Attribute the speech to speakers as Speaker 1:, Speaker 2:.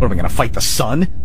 Speaker 1: What am I gonna fight the sun?